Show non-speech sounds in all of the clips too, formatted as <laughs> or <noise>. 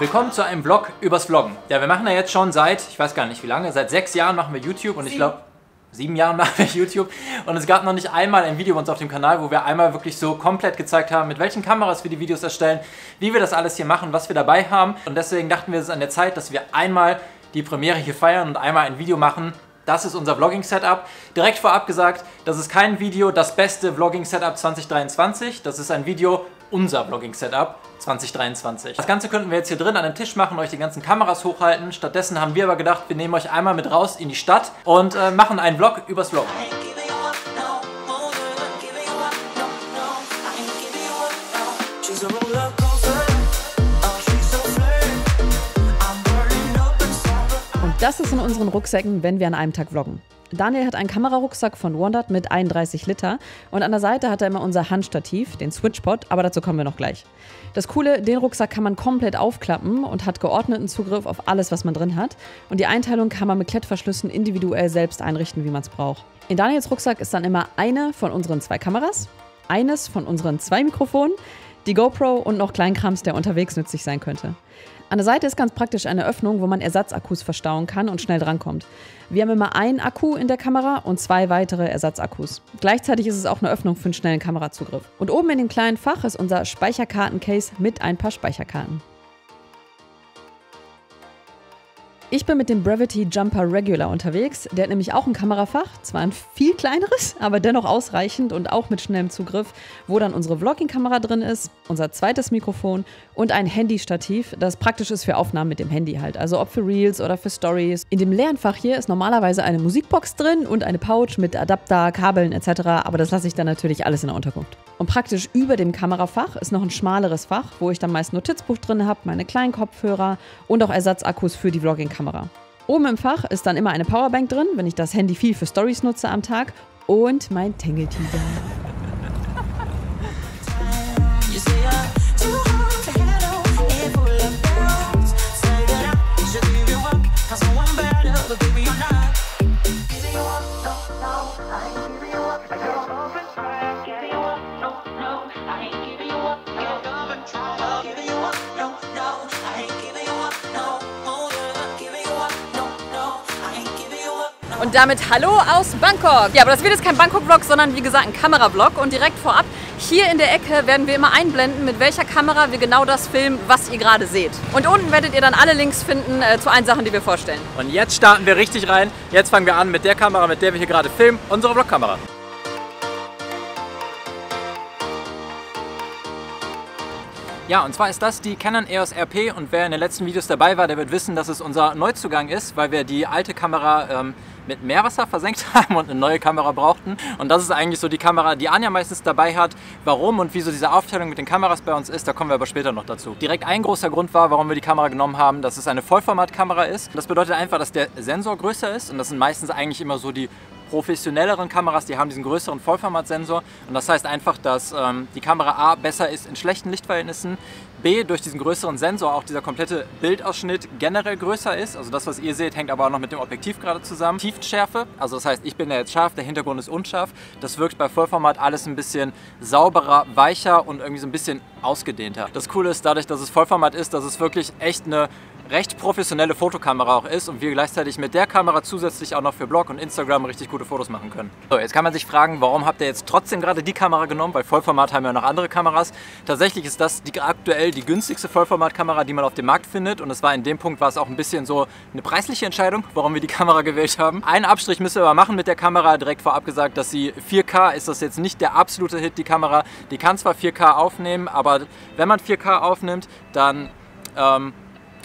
Willkommen zu einem Vlog übers Vloggen. Ja, wir machen ja jetzt schon seit, ich weiß gar nicht wie lange, seit sechs Jahren machen wir YouTube und ich glaube, sieben Jahren <laughs> machen wir YouTube und es gab noch nicht einmal ein Video bei uns auf dem Kanal, wo wir einmal wirklich so komplett gezeigt haben, mit welchen Kameras wir die Videos erstellen, wie wir das alles hier machen, was wir dabei haben und deswegen dachten wir, es ist an der Zeit, dass wir einmal die Premiere hier feiern und einmal ein Video machen, das ist unser Vlogging-Setup. Direkt vorab gesagt, das ist kein Video das beste Vlogging-Setup 2023. Das ist ein Video unser Vlogging-Setup 2023. Das Ganze könnten wir jetzt hier drin an den Tisch machen, euch die ganzen Kameras hochhalten. Stattdessen haben wir aber gedacht, wir nehmen euch einmal mit raus in die Stadt und äh, machen einen Vlog übers Vlog. Und das ist in unseren Rucksäcken, wenn wir an einem Tag vloggen. Daniel hat einen Kamerarucksack von Wondert mit 31 Liter und an der Seite hat er immer unser Handstativ, den Switchpod, aber dazu kommen wir noch gleich. Das Coole, den Rucksack kann man komplett aufklappen und hat geordneten Zugriff auf alles, was man drin hat. Und die Einteilung kann man mit Klettverschlüssen individuell selbst einrichten, wie man es braucht. In Daniels Rucksack ist dann immer eine von unseren zwei Kameras, eines von unseren zwei Mikrofonen, die GoPro und noch Kleinkrams, der unterwegs nützlich sein könnte. An der Seite ist ganz praktisch eine Öffnung, wo man Ersatzakkus verstauen kann und schnell drankommt. Wir haben immer einen Akku in der Kamera und zwei weitere Ersatzakkus. Gleichzeitig ist es auch eine Öffnung für einen schnellen Kamerazugriff. Und oben in dem kleinen Fach ist unser Speicherkartencase mit ein paar Speicherkarten. Ich bin mit dem Brevity Jumper Regular unterwegs. Der hat nämlich auch ein Kamerafach, zwar ein viel kleineres, <laughs> aber dennoch ausreichend und auch mit schnellem Zugriff, wo dann unsere Vlogging-Kamera drin ist, unser zweites Mikrofon und ein Handy-Stativ, das praktisch ist für Aufnahmen mit dem Handy halt, also ob für Reels oder für Stories. In dem leeren Fach hier ist normalerweise eine Musikbox drin und eine Pouch mit Adapter, Kabeln etc., aber das lasse ich dann natürlich alles in der Unterkunft. Und praktisch über dem Kamerafach ist noch ein schmaleres Fach, wo ich dann meist Notizbuch drin habe, meine kleinen Kopfhörer und auch Ersatzakkus für die Vlogging-Kamera. Oben im Fach ist dann immer eine Powerbank drin, wenn ich das Handy viel für Stories nutze am Tag und mein Tangle-Teaser. Und damit hallo aus Bangkok. Ja, aber das wird jetzt kein Bangkok-Vlog, sondern wie gesagt ein Kamera-Vlog. Und direkt vorab, hier in der Ecke werden wir immer einblenden, mit welcher Kamera wir genau das filmen, was ihr gerade seht. Und unten werdet ihr dann alle Links finden äh, zu allen Sachen, die wir vorstellen. Und jetzt starten wir richtig rein. Jetzt fangen wir an mit der Kamera, mit der wir hier gerade filmen, unsere Vlogkamera. Ja, und zwar ist das die Canon EOS RP und wer in den letzten Videos dabei war, der wird wissen, dass es unser Neuzugang ist, weil wir die alte Kamera ähm, mit Meerwasser versenkt <laughs> haben und eine neue Kamera brauchten. Und das ist eigentlich so die Kamera, die Anja meistens dabei hat. Warum und wieso diese Aufteilung mit den Kameras bei uns ist, da kommen wir aber später noch dazu. Direkt ein großer Grund war, warum wir die Kamera genommen haben, dass es eine Vollformatkamera ist. Das bedeutet einfach, dass der Sensor größer ist und das sind meistens eigentlich immer so die professionelleren Kameras, die haben diesen größeren Vollformatsensor und das heißt einfach, dass ähm, die Kamera A besser ist in schlechten Lichtverhältnissen, B durch diesen größeren Sensor auch dieser komplette Bildausschnitt generell größer ist, also das was ihr seht hängt aber auch noch mit dem Objektiv gerade zusammen. Tiefenschärfe, also das heißt ich bin ja jetzt scharf, der Hintergrund ist unscharf, das wirkt bei Vollformat alles ein bisschen sauberer, weicher und irgendwie so ein bisschen ausgedehnter. Das Coole ist dadurch, dass es Vollformat ist, dass es wirklich echt eine recht professionelle Fotokamera auch ist und wir gleichzeitig mit der Kamera zusätzlich auch noch für Blog und Instagram richtig gute Fotos machen können. So, jetzt kann man sich fragen, warum habt ihr jetzt trotzdem gerade die Kamera genommen, weil Vollformat haben ja noch andere Kameras. Tatsächlich ist das die, aktuell die günstigste Vollformatkamera, die man auf dem Markt findet und es war in dem Punkt war es auch ein bisschen so eine preisliche Entscheidung, warum wir die Kamera <laughs> gewählt haben. Einen Abstrich müssen wir aber machen mit der Kamera, direkt vorab gesagt, dass sie 4K ist das jetzt nicht der absolute Hit, die Kamera. Die kann zwar 4K aufnehmen, aber wenn man 4K aufnimmt, dann ähm,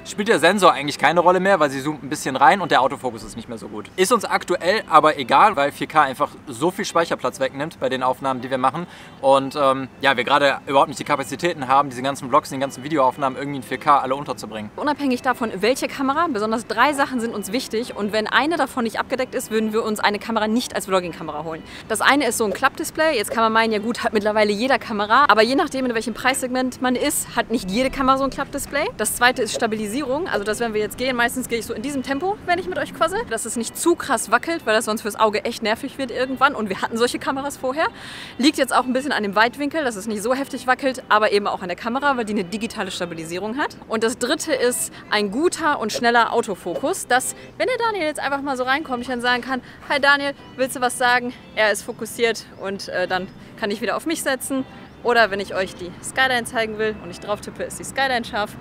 spielt der Sensor eigentlich keine Rolle mehr, weil sie zoomt ein bisschen rein und der Autofokus ist nicht mehr so gut. Ist uns aktuell aber egal, weil 4K einfach so viel Speicherplatz wegnimmt bei den Aufnahmen, die wir machen und ähm, ja, wir gerade überhaupt nicht die Kapazitäten haben, diese ganzen Vlogs, die ganzen Videoaufnahmen irgendwie in 4K alle unterzubringen. Unabhängig davon, welche Kamera, besonders drei Sachen sind uns wichtig und wenn eine davon nicht abgedeckt ist, würden wir uns eine Kamera nicht als Vlogging-Kamera holen. Das eine ist so ein Klappdisplay, jetzt kann man meinen, ja gut, hat mittlerweile jeder Kamera, aber je nachdem, in welchem Preissegment man ist, hat nicht jede Kamera so ein Klappdisplay. Das zweite ist stabilisiert Stabilisierung. Also, dass wenn wir jetzt gehen, meistens gehe ich so in diesem Tempo, wenn ich mit euch quasse, dass es nicht zu krass wackelt, weil das sonst fürs Auge echt nervig wird irgendwann. Und wir hatten solche Kameras vorher. Liegt jetzt auch ein bisschen an dem Weitwinkel, dass es nicht so heftig wackelt, aber eben auch an der Kamera, weil die eine digitale Stabilisierung hat. Und das dritte ist ein guter und schneller Autofokus, dass, wenn der Daniel jetzt einfach mal so reinkommt, ich dann sagen kann, hi Daniel, willst du was sagen? Er ist fokussiert und äh, dann kann ich wieder auf mich setzen. Oder wenn ich euch die Skyline zeigen will und ich drauf tippe, ist die Skyline scharf.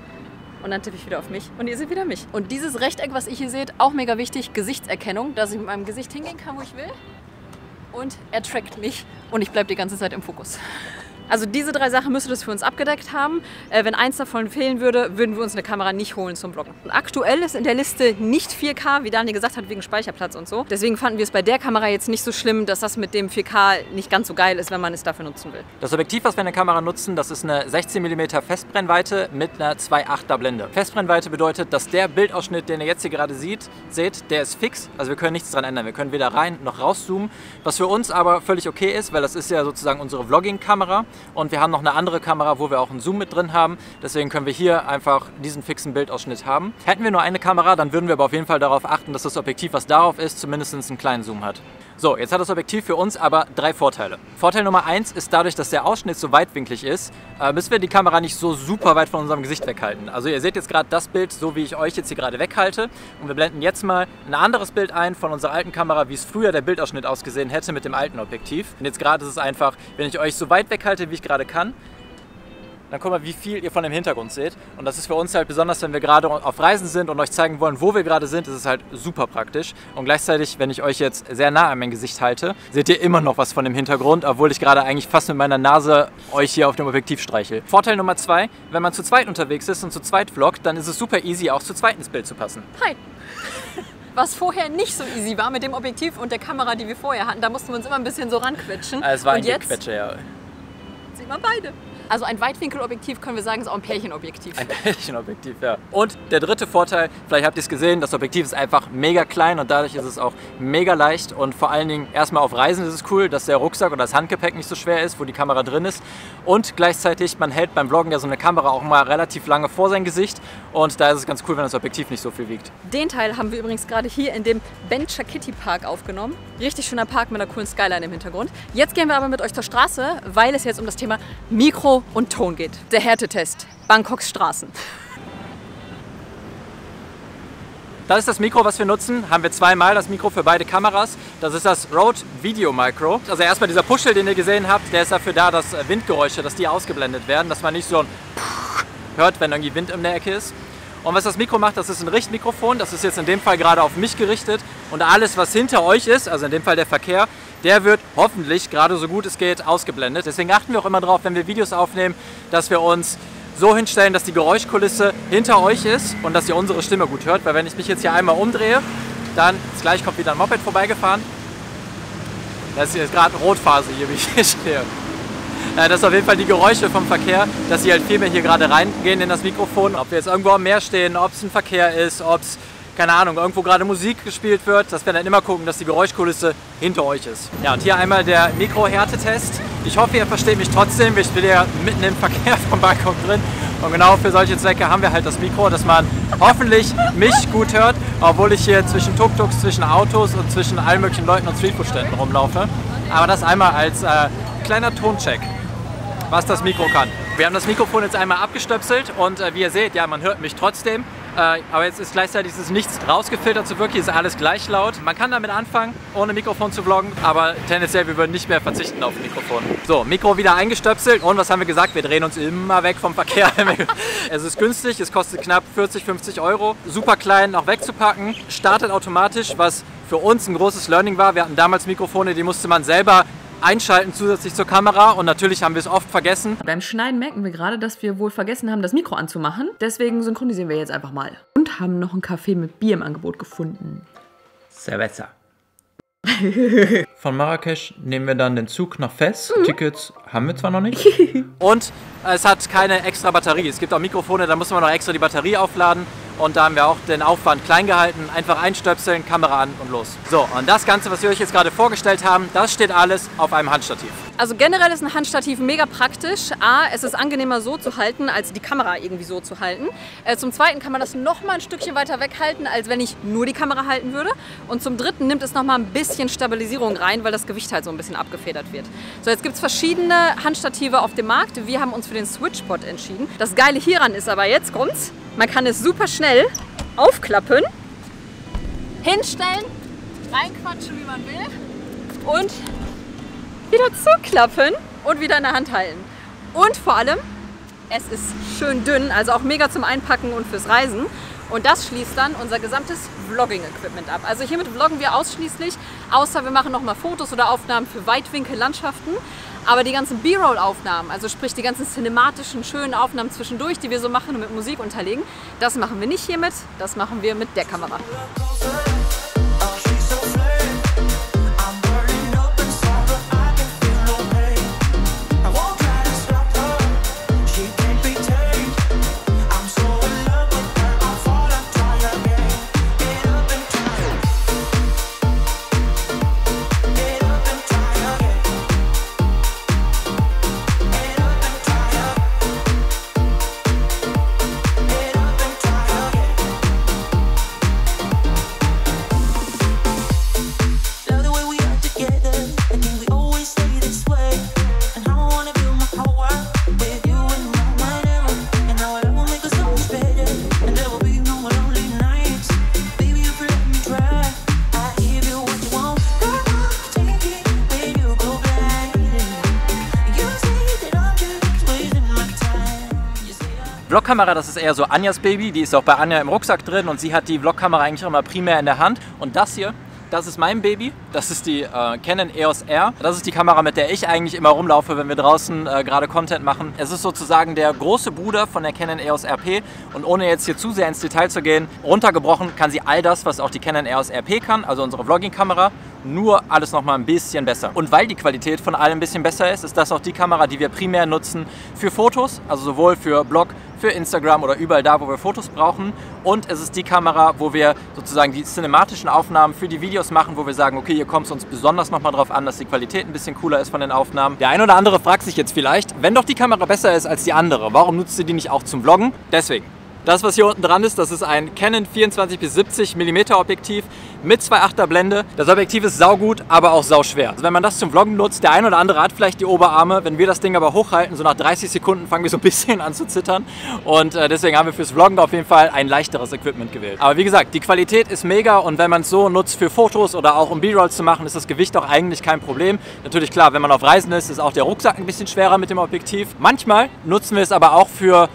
Und dann tippe ich wieder auf mich und ihr seht wieder mich. Und dieses Rechteck, was ihr hier seht, auch mega wichtig, Gesichtserkennung, dass ich mit meinem Gesicht hingehen kann, wo ich will. Und er trackt mich und ich bleibe die ganze Zeit im Fokus. Also diese drei Sachen müsste das für uns abgedeckt haben. Äh, wenn eins davon fehlen würde, würden wir uns eine Kamera nicht holen zum Bloggen. Und aktuell ist in der Liste nicht 4K, wie Daniel gesagt hat, wegen Speicherplatz und so. Deswegen fanden wir es bei der Kamera jetzt nicht so schlimm, dass das mit dem 4K nicht ganz so geil ist, wenn man es dafür nutzen will. Das Objektiv, was wir in der Kamera nutzen, das ist eine 16 mm Festbrennweite mit einer 2.8er Blende. Festbrennweite bedeutet, dass der Bildausschnitt, den ihr jetzt hier gerade sieht, seht, der ist fix. Also wir können nichts dran ändern. Wir können weder rein noch rauszoomen. Was für uns aber völlig okay ist, weil das ist ja sozusagen unsere Vlogging-Kamera und wir haben noch eine andere Kamera, wo wir auch einen Zoom mit drin haben. Deswegen können wir hier einfach diesen fixen Bildausschnitt haben. Hätten wir nur eine Kamera, dann würden wir aber auf jeden Fall darauf achten, dass das Objektiv, was darauf ist, zumindest einen kleinen Zoom hat. So, jetzt hat das Objektiv für uns aber drei Vorteile. Vorteil Nummer eins ist dadurch, dass der Ausschnitt so weitwinklig ist, äh, müssen wir die Kamera nicht so super weit von unserem Gesicht weghalten. Also ihr seht jetzt gerade das Bild, so wie ich euch jetzt hier gerade weghalte. Und wir blenden jetzt mal ein anderes Bild ein von unserer alten Kamera, wie es früher der Bildausschnitt ausgesehen hätte mit dem alten Objektiv. Und jetzt gerade ist es einfach, wenn ich euch so weit weghalte, wie ich gerade kann, dann guck mal, wie viel ihr von dem Hintergrund seht. Und das ist für uns halt besonders, wenn wir gerade auf Reisen sind und euch zeigen wollen, wo wir gerade sind, ist es halt super praktisch. Und gleichzeitig, wenn ich euch jetzt sehr nah an mein Gesicht halte, seht ihr immer noch was von dem Hintergrund, obwohl ich gerade eigentlich fast mit meiner Nase euch hier auf dem Objektiv streiche. Vorteil Nummer zwei, wenn man zu zweit unterwegs ist und zu zweit vloggt, dann ist es super easy, auch zu zweit ins Bild zu passen. Hi! <laughs> was vorher nicht so easy war mit dem Objektiv und der Kamera, die wir vorher hatten. Da mussten wir uns immer ein bisschen so ranquetschen. Ah, es war und jetzt Gequetsche, ja. sehen wir beide. Also ein Weitwinkelobjektiv können wir sagen, ist auch ein Pärchenobjektiv. Ein Pärchenobjektiv, ja. Und der dritte Vorteil, vielleicht habt ihr es gesehen, das Objektiv ist einfach mega klein und dadurch ist es auch mega leicht und vor allen Dingen erstmal auf Reisen ist es cool, dass der Rucksack oder das Handgepäck nicht so schwer ist, wo die Kamera drin ist und gleichzeitig, man hält beim Vloggen ja so eine Kamera auch mal relativ lange vor sein Gesicht und da ist es ganz cool, wenn das Objektiv nicht so viel wiegt. Den Teil haben wir übrigens gerade hier in dem Ben Chakiti Park aufgenommen. Richtig schöner Park mit einer coolen Skyline im Hintergrund. Jetzt gehen wir aber mit euch zur Straße, weil es jetzt um das Thema Mikro und Ton geht. Der Härtetest. Bangkoks Straßen. Das ist das Mikro, was wir nutzen. Haben wir zweimal das Mikro für beide Kameras. Das ist das Rode Video Micro. Also erstmal dieser Puschel, den ihr gesehen habt, der ist dafür da, dass Windgeräusche, dass die ausgeblendet werden, dass man nicht so ein hört, wenn irgendwie Wind in der Ecke ist. Und was das Mikro macht, das ist ein Richtmikrofon. Das ist jetzt in dem Fall gerade auf mich gerichtet. Und alles, was hinter euch ist, also in dem Fall der Verkehr, der wird hoffentlich, gerade so gut es geht, ausgeblendet. Deswegen achten wir auch immer darauf, wenn wir Videos aufnehmen, dass wir uns so hinstellen, dass die Geräuschkulisse hinter euch ist und dass ihr unsere Stimme gut hört. Weil wenn ich mich jetzt hier einmal umdrehe, dann gleich kommt wieder ein Moped vorbeigefahren. Das ist jetzt gerade Rotphase hier, wie ich <laughs> hier stehe. Äh, Das ist auf jeden Fall die Geräusche vom Verkehr, dass sie halt viel mehr hier gerade reingehen in das Mikrofon. Ob wir jetzt irgendwo am Meer stehen, ob es ein Verkehr ist, ob es, keine Ahnung, irgendwo gerade Musik gespielt wird, dass wir dann immer gucken, dass die Geräuschkulisse hinter euch ist. Ja, und hier einmal der Mikrohärtetest. Ich hoffe, ihr versteht mich trotzdem. Ich bin ja mitten im <laughs> Verkehr vom Bangkok drin. Und genau für solche Zwecke haben wir halt das Mikro, dass man hoffentlich mich gut hört, obwohl ich hier zwischen Tuk-Tuks, zwischen Autos und zwischen allen möglichen Leuten und Streetfood-Ständen rumlaufe. Aber das einmal als äh, kleiner Toncheck was das Mikro kann. Wir haben das Mikrofon jetzt einmal abgestöpselt und äh, wie ihr seht, ja, man hört mich trotzdem. Äh, aber jetzt ist gleichzeitig ist nichts rausgefiltert, so wirklich ist alles gleich laut. Man kann damit anfangen, ohne Mikrofon zu vloggen, aber tendenziell, wir würden nicht mehr verzichten auf Mikrofon. So, Mikro wieder eingestöpselt und was haben wir gesagt? Wir drehen uns immer weg vom Verkehr. <laughs> es ist günstig, es kostet knapp 40, 50 Euro. Super klein, auch wegzupacken. Startet automatisch, was für uns ein großes Learning war. Wir hatten damals Mikrofone, die musste man selber einschalten zusätzlich zur Kamera und natürlich haben wir es oft vergessen. Beim Schneiden merken wir gerade, dass wir wohl vergessen haben, das Mikro anzumachen. Deswegen synchronisieren wir jetzt einfach mal. Und haben noch einen Kaffee mit Bier im Angebot gefunden. Cerveza. <laughs> Von Marrakesch nehmen wir dann den Zug nach Fes. Tickets haben wir zwar noch nicht. <laughs> Und es hat keine extra Batterie. Es gibt auch Mikrofone, da muss man noch extra die Batterie aufladen. Und da haben wir auch den Aufwand klein gehalten. Einfach einstöpseln, Kamera an und los. So, und das Ganze, was wir euch jetzt gerade vorgestellt haben, das steht alles auf einem Handstativ. Also generell ist ein Handstativ mega praktisch. A, es ist angenehmer so zu halten, als die Kamera irgendwie so zu halten. Äh, zum Zweiten kann man das noch mal ein Stückchen weiter weghalten, als wenn ich nur die Kamera halten würde. Und zum Dritten nimmt es noch mal ein bisschen Stabilisierung rein, weil das Gewicht halt so ein bisschen abgefedert wird. So, jetzt gibt es verschiedene Handstative auf dem Markt. Wir haben uns für den Switchpot entschieden. Das Geile hieran ist aber jetzt, kommt's, man kann es super schnell aufklappen, hinstellen, reinquatschen, wie man will und wieder zuklappen und wieder in der Hand halten. Und vor allem, es ist schön dünn, also auch mega zum Einpacken und fürs Reisen. Und das schließt dann unser gesamtes Vlogging-Equipment ab. Also hiermit vloggen wir ausschließlich, außer wir machen nochmal Fotos oder Aufnahmen für Weitwinkellandschaften. Aber die ganzen B-Roll-Aufnahmen, also sprich die ganzen cinematischen, schönen Aufnahmen zwischendurch, die wir so machen und mit Musik unterlegen, das machen wir nicht hiermit, das machen wir mit der Kamera. Vlogkamera, das ist eher so Anjas Baby, die ist auch bei Anja im Rucksack drin und sie hat die Vlogkamera eigentlich immer primär in der Hand. Und das hier, das ist mein Baby, das ist die äh, Canon EOS R. Das ist die Kamera, mit der ich eigentlich immer rumlaufe, wenn wir draußen äh, gerade Content machen. Es ist sozusagen der große Bruder von der Canon EOS RP und ohne jetzt hier zu sehr ins Detail zu gehen, runtergebrochen kann sie all das, was auch die Canon EOS RP kann, also unsere Vlogging-Kamera nur alles noch mal ein bisschen besser. Und weil die Qualität von allem ein bisschen besser ist, ist das auch die Kamera, die wir primär nutzen für Fotos, also sowohl für Blog, für Instagram oder überall da, wo wir Fotos brauchen. Und es ist die Kamera, wo wir sozusagen die cinematischen Aufnahmen für die Videos machen, wo wir sagen, okay, hier kommt es uns besonders nochmal drauf an, dass die Qualität ein bisschen cooler ist von den Aufnahmen. Der ein oder andere fragt sich jetzt vielleicht, wenn doch die Kamera besser ist als die andere, warum nutzt ihr die nicht auch zum Vloggen? Deswegen. Das, was hier unten dran ist, das ist ein Canon 24 bis 70 mm Objektiv mit 2,8er Blende. Das Objektiv ist saugut, aber auch sauschwer. Also wenn man das zum Vloggen nutzt, der ein oder andere hat vielleicht die Oberarme. Wenn wir das Ding aber hochhalten, so nach 30 Sekunden fangen wir so ein <laughs> bisschen an zu zittern. Und äh, deswegen haben wir fürs Vloggen auf jeden Fall ein leichteres Equipment gewählt. Aber wie gesagt, die Qualität ist mega und wenn man es so nutzt für Fotos oder auch um B-Rolls zu machen, ist das Gewicht auch eigentlich kein Problem. Natürlich klar, wenn man auf Reisen ist, ist auch der Rucksack ein bisschen schwerer mit dem Objektiv. Manchmal nutzen wir es aber auch für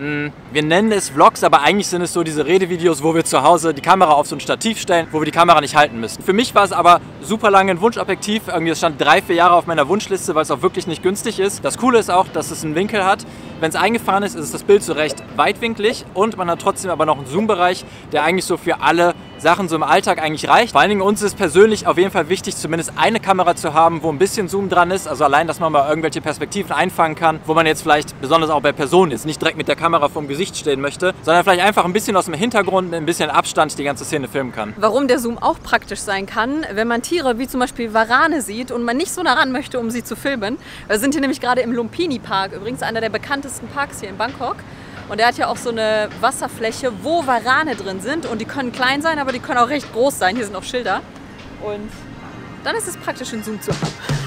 wir nennen es Vlogs, aber eigentlich sind es so diese Redevideos, wo wir zu Hause die Kamera auf so ein Stativ stellen, wo wir die Kamera nicht halten müssen. Für mich war es aber super lange ein Wunschobjektiv. Irgendwie, es stand drei, vier Jahre auf meiner Wunschliste, weil es auch wirklich nicht günstig ist. Das Coole ist auch, dass es einen Winkel hat. Wenn es eingefahren ist, ist das Bild so recht weitwinklig und man hat trotzdem aber noch einen Zoom-Bereich, der eigentlich so für alle Sachen so im Alltag eigentlich reicht. Vor allen Dingen uns ist persönlich auf jeden Fall wichtig, zumindest eine Kamera zu haben, wo ein bisschen Zoom dran ist. Also allein, dass man mal irgendwelche Perspektiven einfangen kann, wo man jetzt vielleicht besonders auch bei Personen jetzt nicht direkt mit der Kamera vorm Gesicht stehen möchte, sondern vielleicht einfach ein bisschen aus dem Hintergrund, ein bisschen Abstand die ganze Szene filmen kann. Warum der Zoom auch praktisch sein kann, wenn man Tiere wie zum Beispiel Warane sieht und man nicht so nah ran möchte, um sie zu filmen. Wir sind hier nämlich gerade im Lumpini Park, übrigens einer der bekanntesten Parks hier in Bangkok. Und er hat ja auch so eine Wasserfläche, wo Warane drin sind. Und die können klein sein, aber die können auch recht groß sein. Hier sind auch Schilder. Und dann ist es praktisch, einen Zoom zu haben.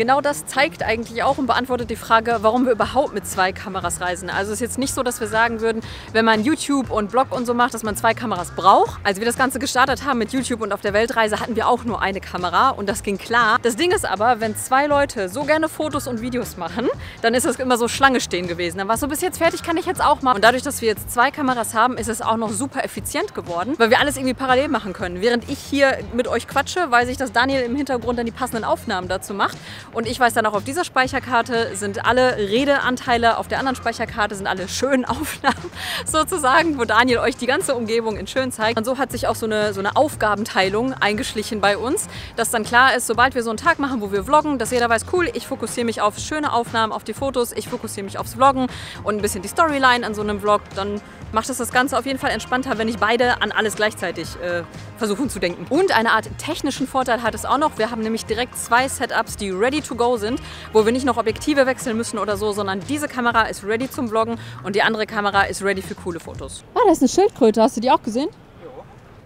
Genau das zeigt eigentlich auch und beantwortet die Frage, warum wir überhaupt mit zwei Kameras reisen. Also es ist jetzt nicht so, dass wir sagen würden, wenn man YouTube und Blog und so macht, dass man zwei Kameras braucht. Als wir das Ganze gestartet haben mit YouTube und auf der Weltreise, hatten wir auch nur eine Kamera und das ging klar. Das Ding ist aber, wenn zwei Leute so gerne Fotos und Videos machen, dann ist das immer so Schlange stehen gewesen. Dann war es so, bis jetzt fertig, kann ich jetzt auch machen. Und dadurch, dass wir jetzt zwei Kameras haben, ist es auch noch super effizient geworden, weil wir alles irgendwie parallel machen können. Während ich hier mit euch quatsche, weiß ich, dass Daniel im Hintergrund dann die passenden Aufnahmen dazu macht. Und ich weiß dann auch, auf dieser Speicherkarte sind alle Redeanteile, auf der anderen Speicherkarte sind alle schönen <laughs> Aufnahmen sozusagen, wo Daniel euch die ganze Umgebung in schön zeigt. Und so hat sich auch so eine, so eine Aufgabenteilung eingeschlichen bei uns, dass dann klar ist, sobald wir so einen Tag machen, wo wir vloggen, dass jeder weiß, cool, ich fokussiere mich auf schöne Aufnahmen, auf die Fotos, ich fokussiere mich aufs Vloggen und ein bisschen die Storyline an so einem Vlog, dann macht es das Ganze auf jeden Fall entspannter, wenn nicht beide an alles gleichzeitig äh, versuchen zu denken. Und eine Art technischen Vorteil hat es auch noch. Wir haben nämlich direkt zwei Setups, die ready to go sind, wo wir nicht noch Objektive wechseln müssen oder so, sondern diese Kamera ist ready zum Vloggen und die andere Kamera ist ready für coole Fotos. Ah, da ist eine Schildkröte. Hast du die auch gesehen?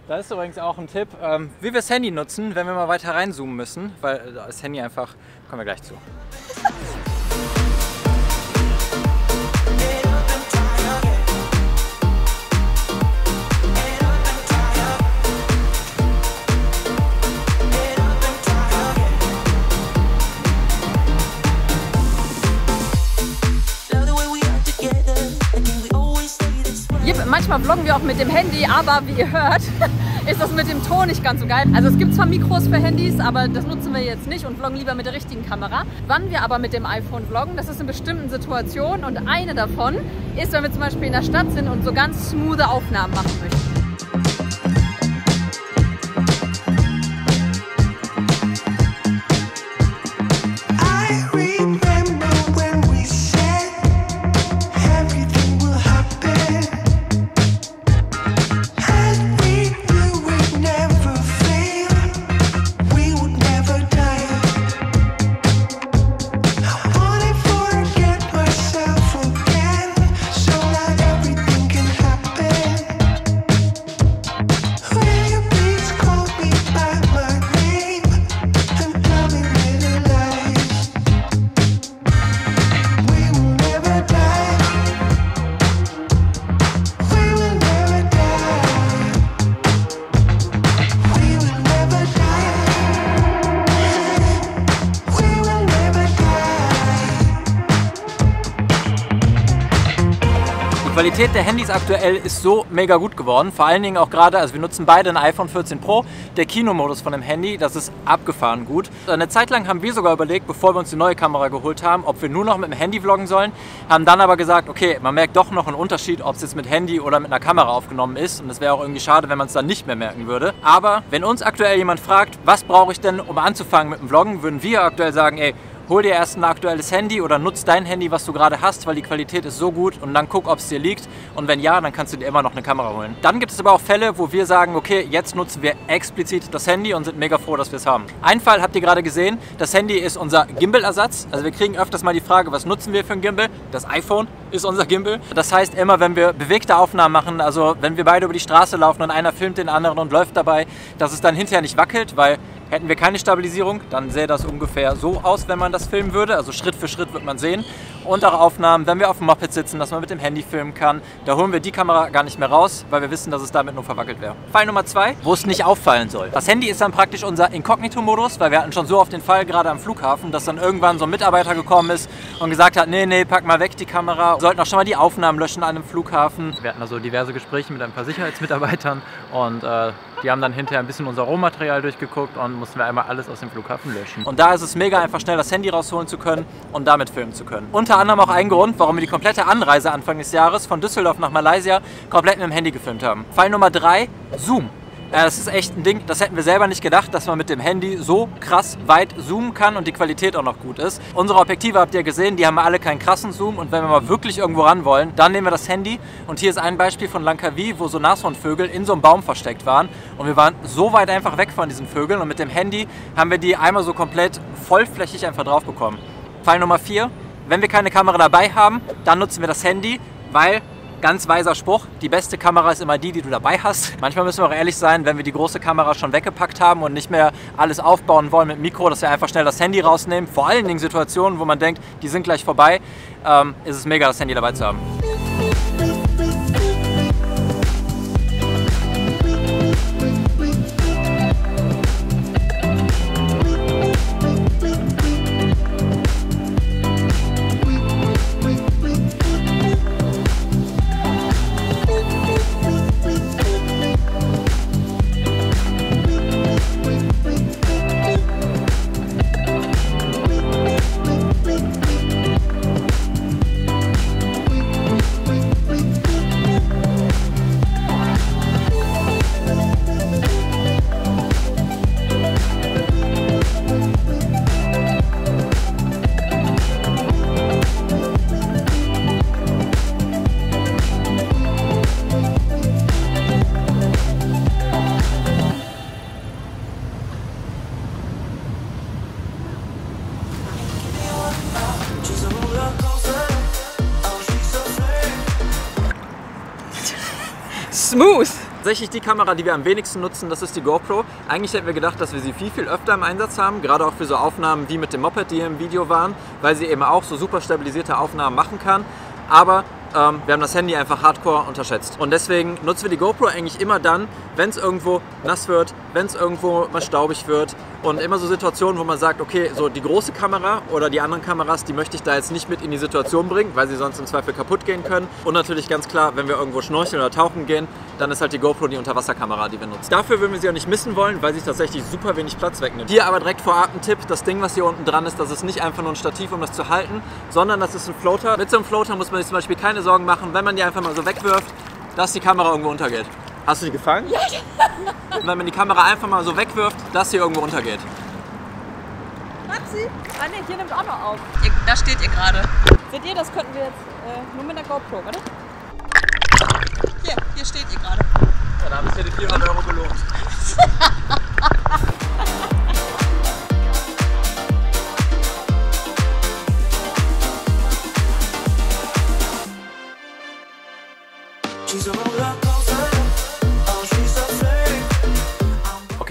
Da ist übrigens auch ein Tipp, ähm, wie wir das Handy nutzen, wenn wir mal weiter reinzoomen müssen, weil das Handy einfach, kommen wir gleich zu. <laughs> manchmal vloggen wir auch mit dem Handy, aber wie ihr hört, <laughs> ist das mit dem Ton nicht ganz so geil. Also es gibt zwar Mikros für Handys, aber das nutzen wir jetzt nicht und vloggen lieber mit der richtigen Kamera. Wann wir aber mit dem iPhone vloggen, das ist in bestimmten Situationen und eine davon ist, wenn wir zum Beispiel in der Stadt sind und so ganz smooth Aufnahmen machen möchten. Qualität der Handys aktuell ist so mega gut geworden. Vor allen Dingen auch gerade, also wir nutzen beide ein iPhone 14 Pro. Der Kinomodus von dem Handy, das ist abgefahren gut. Eine Zeit lang haben wir sogar überlegt, bevor wir uns die neue Kamera geholt haben, ob wir nur noch mit dem Handy vloggen sollen. Haben dann aber gesagt, okay, man merkt doch noch einen Unterschied, ob es jetzt mit Handy oder mit einer Kamera aufgenommen ist. Und es wäre auch irgendwie schade, wenn man es dann nicht mehr merken würde. Aber wenn uns aktuell jemand fragt, was brauche ich denn, um anzufangen mit dem Vloggen, würden wir aktuell sagen, ey, hol dir erst ein aktuelles Handy oder nutz dein Handy, was du gerade hast, weil die Qualität ist so gut und dann guck, ob es dir liegt und wenn ja, dann kannst du dir immer noch eine Kamera holen. Dann gibt es aber auch Fälle, wo wir sagen, okay, jetzt nutzen wir explizit das Handy und sind mega froh, dass wir es haben. Ein Fall habt ihr gerade gesehen, das Handy ist unser Gimbal-Ersatz. Also wir kriegen öfters mal die Frage, was nutzen wir für ein Gimbal? Das iPhone ist unser Gimbal. Das heißt, immer wenn wir bewegte Aufnahmen machen, also wenn wir beide über die Straße laufen und einer filmt den anderen und läuft dabei, dass es dann hinterher nicht wackelt, weil Hätten wir keine Stabilisierung, dann sähe das ungefähr so aus, wenn man das filmen würde. Also Schritt für Schritt wird man sehen. Und auch Aufnahmen, wenn wir auf dem Moped sitzen, dass man mit dem Handy filmen kann. Da holen wir die Kamera gar nicht mehr raus, weil wir wissen, dass es damit nur verwackelt wäre. Fall Nummer zwei, wo es nicht auffallen soll. Das Handy ist dann praktisch unser Inkognito-Modus, weil wir hatten schon so oft den Fall, gerade am Flughafen, dass dann irgendwann so ein Mitarbeiter gekommen ist und gesagt hat, nee, nee, pack mal weg die Kamera. Wir sollten auch schon mal die Aufnahmen löschen an einem Flughafen. Wir hatten also diverse Gespräche mit ein paar Sicherheitsmitarbeitern und äh, die haben dann hinterher ein bisschen unser Rohmaterial durchgeguckt und mussten wir einmal alles aus dem Flughafen löschen. Und da ist es mega einfach schnell das Handy rausholen zu können und damit filmen zu können. Unter anderem auch ein Grund, warum wir die komplette Anreise Anfang des Jahres von Düsseldorf nach Malaysia komplett mit dem Handy gefilmt haben. Fall Nummer 3, Zoom. Ja, das ist echt ein Ding, das hätten wir selber nicht gedacht, dass man mit dem Handy so krass weit zoomen kann und die Qualität auch noch gut ist. Unsere Objektive habt ihr gesehen, die haben alle keinen krassen Zoom und wenn wir mal wirklich irgendwo ran wollen, dann nehmen wir das Handy und hier ist ein Beispiel von Langkawi, wo so Nashornvögel in so einem Baum versteckt waren und wir waren so weit einfach weg von diesen Vögeln und mit dem Handy haben wir die einmal so komplett vollflächig einfach drauf bekommen. Fall Nummer 4, wenn wir keine Kamera dabei haben, dann nutzen wir das Handy, weil Ganz weiser Spruch, die beste Kamera ist immer die, die du dabei hast. Manchmal müssen wir auch ehrlich sein, wenn wir die große Kamera schon weggepackt haben und nicht mehr alles aufbauen wollen mit Mikro, dass wir einfach schnell das Handy rausnehmen. Vor allen Dingen Situationen, wo man denkt, die sind gleich vorbei, ähm, ist es mega, das Handy dabei zu haben. Tatsächlich die Kamera, die wir am wenigsten nutzen, das ist die GoPro. Eigentlich hätten wir gedacht, dass wir sie viel, viel öfter im Einsatz haben, gerade auch für so Aufnahmen wie mit dem Moped, die hier im Video waren, weil sie eben auch so super stabilisierte Aufnahmen machen kann. Aber ähm, wir haben das Handy einfach hardcore unterschätzt. Und deswegen nutzen wir die GoPro eigentlich immer dann, wenn es irgendwo nass wird, wenn es irgendwo mal staubig wird und immer so Situationen, wo man sagt, okay, so die große Kamera oder die anderen Kameras, die möchte ich da jetzt nicht mit in die Situation bringen, weil sie sonst im Zweifel kaputt gehen können. Und natürlich ganz klar, wenn wir irgendwo schnorcheln oder tauchen gehen, dann ist halt die GoPro die Unterwasserkamera, die wir nutzen. Dafür würden wir sie auch nicht missen wollen, weil sie tatsächlich super wenig Platz wegnimmt. Hier aber direkt vorab ein Tipp, das Ding, was hier unten dran ist, das ist nicht einfach nur ein Stativ, um das zu halten, sondern das ist ein Floater. Mit so einem Floater muss man sich zum Beispiel keine Sorgen machen, wenn man die einfach mal so wegwirft, dass die Kamera irgendwo untergeht. Hast du die gefangen? Ja. Und wenn man die Kamera einfach mal so wegwirft, dass sie irgendwo untergeht. Maxi? Ah ne, hier nimmt auch noch auf. Ihr, da steht ihr gerade. Seht ihr, das könnten wir jetzt äh, nur mit der GoPro, warte. Hier, hier steht ihr gerade. Ja, da haben wir dir die 400 Euro gelohnt. <laughs>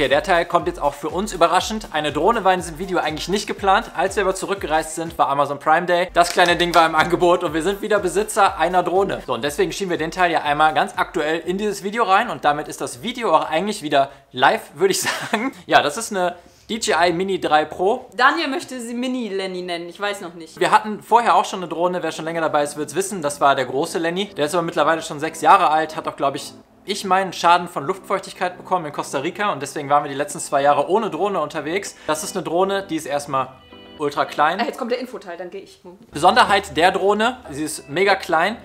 Okay, der Teil kommt jetzt auch für uns überraschend. Eine Drohne war in diesem Video eigentlich nicht geplant. Als wir aber zurückgereist sind, war Amazon Prime Day. Das kleine Ding war im Angebot und wir sind wieder Besitzer einer Drohne. So, und deswegen schieben wir den Teil ja einmal ganz aktuell in dieses Video rein und damit ist das Video auch eigentlich wieder live, würde ich <laughs> sagen. Ja, das ist eine DJI Mini 3 Pro. Daniel möchte sie Mini-Lenny nennen, ich weiß noch nicht. Wir hatten vorher auch schon eine Drohne, wer schon länger dabei ist, wird es wissen. Das war der große Lenny. Der ist aber mittlerweile schon sechs Jahre alt, hat auch, glaube ich, ich meinen Schaden von Luftfeuchtigkeit bekommen in Costa Rica und deswegen waren wir die letzten zwei Jahre ohne Drohne unterwegs. Das ist eine Drohne, die ist erstmal ultra klein. Ah, jetzt kommt der Infoteil, dann gehe ich. Hm. Besonderheit der Drohne, sie ist mega klein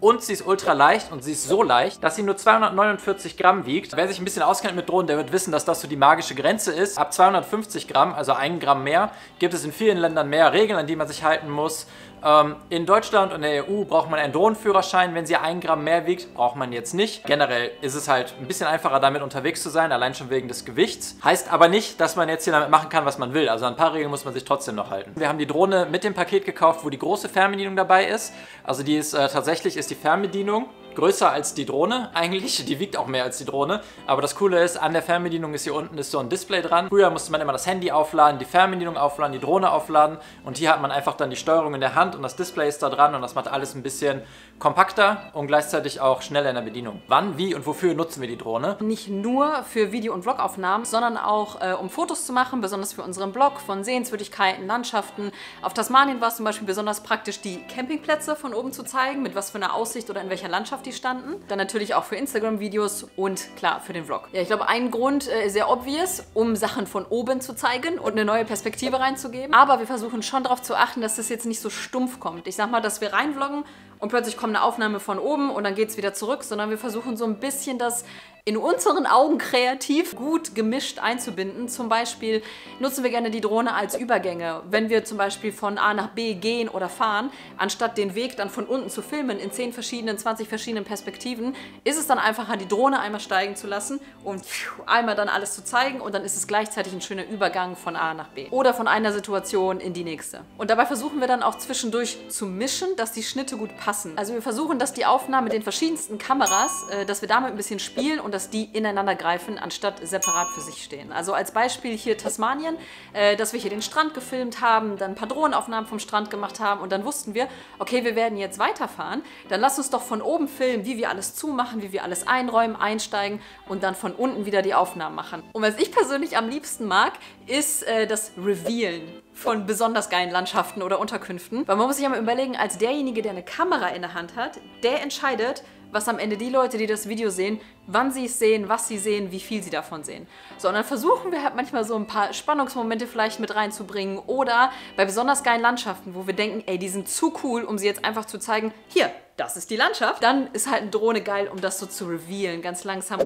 und sie ist ultra leicht und sie ist so leicht, dass sie nur 249 Gramm wiegt. Wer sich ein bisschen auskennt mit Drohnen, der wird wissen, dass das so die magische Grenze ist. Ab 250 Gramm, also ein Gramm mehr, gibt es in vielen Ländern mehr Regeln, an die man sich halten muss. Ähm, in Deutschland und der EU braucht man einen Drohnenführerschein. Wenn sie ein Gramm mehr wiegt, braucht man jetzt nicht. Generell ist es halt ein bisschen einfacher, damit unterwegs zu sein, allein schon wegen des Gewichts. Heißt aber nicht, dass man jetzt hier damit machen kann, was man will. Also an ein paar Regeln muss man sich trotzdem noch halten. Wir haben die Drohne mit dem Paket gekauft, wo die große Fernbedienung dabei ist. Also die ist äh, tatsächlich ist die Fernbedienung größer als die Drohne eigentlich. Die wiegt auch mehr als die Drohne. Aber das Coole ist, an der Fernbedienung ist hier unten ist so ein Display dran. Früher musste man immer das Handy aufladen, die Fernbedienung aufladen, die Drohne aufladen. Und hier hat man einfach dann die Steuerung in der Hand und das Display ist da dran und das macht alles ein bisschen kompakter und gleichzeitig auch schneller in der Bedienung. Wann, wie und wofür nutzen wir die Drohne? Nicht nur für Video- und Vlogaufnahmen, sondern auch äh, um Fotos zu machen, besonders für unseren Blog von Sehenswürdigkeiten, Landschaften. Auf Tasmanien war es zum Beispiel besonders praktisch, die Campingplätze von oben zu zeigen, mit was für einer Aussicht oder in welcher Landschaft die standen. Dann natürlich auch für Instagram-Videos und klar für den Vlog. Ja, ich glaube, ein Grund äh, ist sehr obvious, um Sachen von oben zu zeigen und eine neue Perspektive reinzugeben. Aber wir versuchen schon darauf zu achten, dass das jetzt nicht so stumpf kommt. Ich sag mal, dass wir reinvloggen und plötzlich kommt eine Aufnahme von oben und dann geht es wieder zurück, sondern wir versuchen so ein bisschen das in unseren Augen kreativ gut gemischt einzubinden. Zum Beispiel nutzen wir gerne die Drohne als Übergänge. Wenn wir zum Beispiel von A nach B gehen oder fahren, anstatt den Weg dann von unten zu filmen in 10 verschiedenen, 20 verschiedenen Perspektiven, ist es dann einfacher, die Drohne einmal steigen zu lassen und einmal dann alles zu zeigen und dann ist es gleichzeitig ein schöner Übergang von A nach B. Oder von einer Situation in die nächste. Und dabei versuchen wir dann auch zwischendurch zu mischen, dass die Schnitte gut passen. Also wir versuchen, dass die Aufnahmen mit den verschiedensten Kameras, äh, dass wir damit ein bisschen spielen und dass die ineinander greifen, anstatt separat für sich stehen. Also als Beispiel hier Tasmanien, äh, dass wir hier den Strand gefilmt haben, dann ein paar Drohnenaufnahmen vom Strand gemacht haben und dann wussten wir, okay, wir werden jetzt weiterfahren, dann lass uns doch von oben filmen, wie wir alles zumachen, wie wir alles einräumen, einsteigen und dann von unten wieder die Aufnahmen machen. Und was ich persönlich am liebsten mag, ist äh, das Revealen von besonders geilen Landschaften oder Unterkünften. Weil man muss sich ja mal überlegen, als derjenige, der eine Kamera in der Hand hat, der entscheidet, was am Ende die Leute, die das Video sehen, wann sie es sehen, was sie sehen, wie viel sie davon sehen. So, und dann versuchen wir halt manchmal so ein paar Spannungsmomente vielleicht mit reinzubringen oder bei besonders geilen Landschaften, wo wir denken, ey, die sind zu cool, um sie jetzt einfach zu zeigen, hier, das ist die Landschaft. Dann ist halt eine Drohne geil, um das so zu revealen, ganz langsam.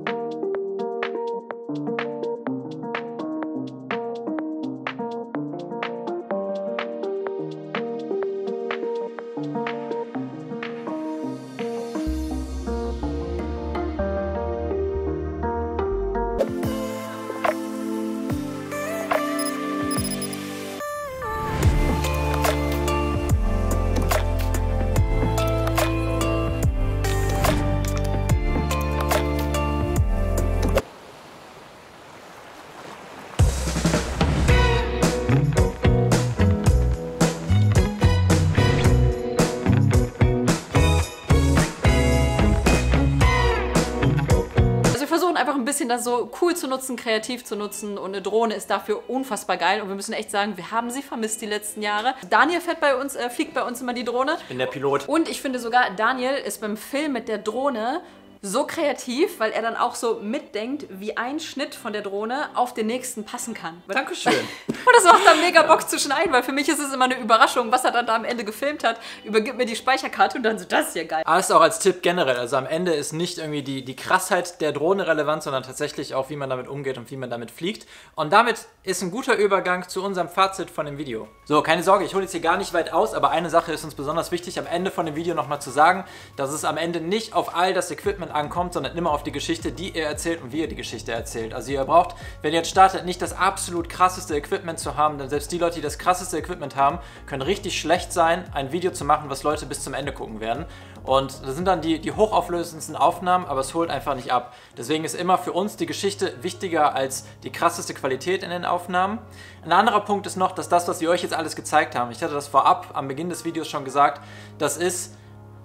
Das so cool zu nutzen, kreativ zu nutzen und eine Drohne ist dafür unfassbar geil und wir müssen echt sagen, wir haben sie vermisst die letzten Jahre. Daniel fährt bei uns, äh, fliegt bei uns immer die Drohne bin der Pilot. und ich finde sogar, Daniel ist beim Film mit der Drohne so kreativ, weil er dann auch so mitdenkt, wie ein Schnitt von der Drohne auf den nächsten passen kann. Dankeschön. <laughs> Und das macht dann mega Bock zu schneiden, weil für mich ist es immer eine Überraschung, was er dann da am Ende gefilmt hat. Übergib mir die Speicherkarte und dann so, das ist ja geil. Aber ist auch als Tipp generell. Also am Ende ist nicht irgendwie die, die Krassheit der Drohne relevant, sondern tatsächlich auch, wie man damit umgeht und wie man damit fliegt. Und damit ist ein guter Übergang zu unserem Fazit von dem Video. So, keine Sorge, ich hole jetzt hier gar nicht weit aus, aber eine Sache ist uns besonders wichtig, am Ende von dem Video nochmal zu sagen, dass es am Ende nicht auf all das Equipment ankommt, sondern immer auf die Geschichte, die ihr erzählt und wie ihr die Geschichte erzählt. Also ihr braucht, wenn ihr jetzt startet, nicht das absolut krasseste Equipment zu haben, denn selbst die Leute, die das krasseste Equipment haben, können richtig schlecht sein, ein Video zu machen, was Leute bis zum Ende gucken werden. Und das sind dann die, die hochauflösendsten Aufnahmen, aber es holt einfach nicht ab. Deswegen ist immer für uns die Geschichte wichtiger als die krasseste Qualität in den Aufnahmen. Ein anderer Punkt ist noch, dass das, was wir euch jetzt alles gezeigt haben, ich hatte das vorab am Beginn des Videos schon gesagt, das ist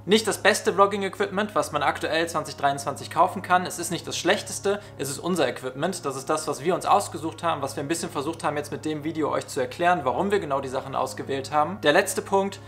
nicht das beste Vlogging-Equipment, was man aktuell 2023 kaufen kann. Es ist nicht das schlechteste, es ist unser Equipment. Das ist das, was wir uns ausgesucht haben, was wir ein bisschen versucht haben, jetzt mit dem Video euch zu erklären, warum wir genau die Sachen ausgewählt haben. Der letzte Punkt.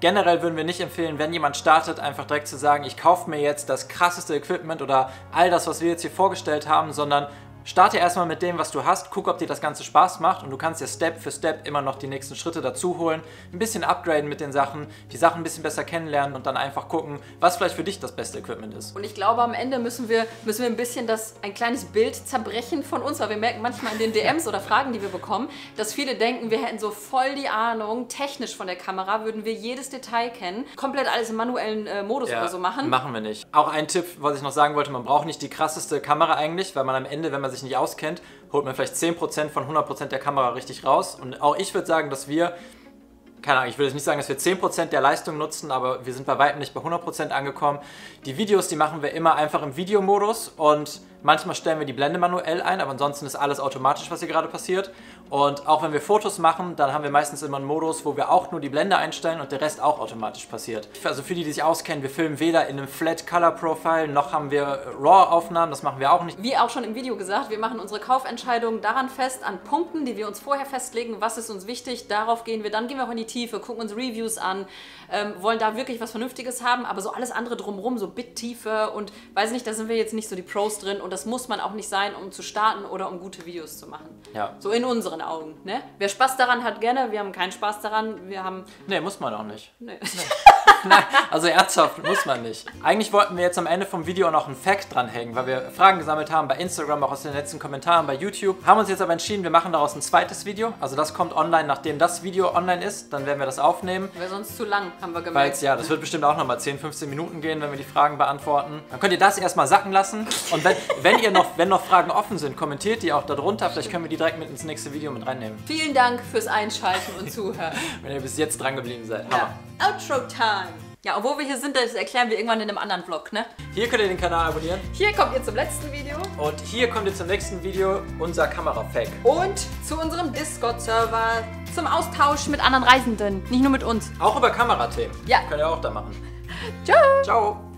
Generell würden wir nicht empfehlen, wenn jemand startet, einfach direkt zu sagen, ich kaufe mir jetzt das krasseste Equipment oder all das, was wir jetzt hier vorgestellt haben, sondern starte erstmal mit dem, was du hast, guck, ob dir das Ganze Spaß macht und du kannst dir Step für Step immer noch die nächsten Schritte dazu holen, ein bisschen upgraden mit den Sachen, die Sachen ein bisschen besser kennenlernen und dann einfach gucken, was vielleicht für dich das beste Equipment ist. Und ich glaube, am Ende müssen wir, müssen wir ein bisschen das, ein kleines Bild zerbrechen von uns, weil wir merken manchmal in den DMs oder Fragen, die wir bekommen, dass viele denken, wir hätten so voll die Ahnung, technisch von der Kamera würden wir jedes Detail kennen, komplett alles im manuellen äh, Modus oder so machen. Machen wir nicht. Auch ein Tipp, was ich noch sagen wollte, man braucht nicht die krasseste Kamera eigentlich, weil man am Ende, wenn man sich nicht auskennt, holt man vielleicht 10% von 100% der Kamera richtig raus. Und auch ich würde sagen, dass wir, keine Ahnung, ich würde jetzt nicht sagen, dass wir 10% der Leistung nutzen, aber wir sind bei weitem nicht bei 100% angekommen. Die Videos, die machen wir immer einfach im Videomodus und manchmal stellen wir die Blende manuell ein, aber ansonsten ist alles automatisch, was hier gerade passiert. Und auch wenn wir Fotos machen, dann haben wir meistens immer einen Modus, wo wir auch nur die Blende einstellen und der Rest auch automatisch passiert. Also für die, die sich auskennen, wir filmen weder in einem Flat Color Profile, noch haben wir RAW-Aufnahmen, das machen wir auch nicht. Wie auch schon im Video gesagt, wir machen unsere Kaufentscheidungen daran fest, an Punkten, die wir uns vorher festlegen, was ist uns wichtig, darauf gehen wir, dann gehen wir auch in die Tiefe, gucken uns Reviews an, ähm, wollen da wirklich was Vernünftiges haben, aber so alles andere drumherum, so Bit-Tiefe und weiß nicht, da sind wir jetzt nicht so die Pros drin und das muss man auch nicht sein, um zu starten oder um gute Videos zu machen. Ja. So in unseren Augen, ne? Wer Spaß daran hat, gerne, wir haben keinen Spaß daran, wir haben... Nee, muss man auch nicht. Ne. <laughs> Nein, also ernsthaft muss man nicht. Eigentlich wollten wir jetzt am Ende vom Video noch einen Fact dranhängen, weil wir Fragen gesammelt haben bei Instagram, auch aus den letzten Kommentaren bei YouTube. Haben uns jetzt aber entschieden, wir machen daraus ein zweites Video. Also das kommt online, nachdem das Video online ist. Dann werden wir das aufnehmen. Wäre sonst zu lang, haben wir gemerkt. es, ja, das wird bestimmt auch nochmal 10, 15 Minuten gehen, wenn wir die Fragen beantworten. Dann könnt ihr das erstmal sacken lassen. Und wenn, wenn ihr noch, wenn noch Fragen offen sind, kommentiert die auch darunter. Vielleicht können wir die direkt mit ins nächste Video mit reinnehmen. Vielen Dank fürs Einschalten und Zuhören. <laughs> Wenn ihr bis jetzt dran geblieben seid. Ja. Hammer. Outro-Time. Ja, und wo wir hier sind, das erklären wir irgendwann in einem anderen Vlog, ne? Hier könnt ihr den Kanal abonnieren. Hier kommt ihr zum letzten Video Und hier kommt ihr zum nächsten Video, unser Kamera-Fake. und zu unserem Discord-Server zum Austausch mit anderen Reisenden, nicht nur mit uns. Auch über Kamerathemen. Ja. Könnt ihr auch da machen. Ciao! Ciao.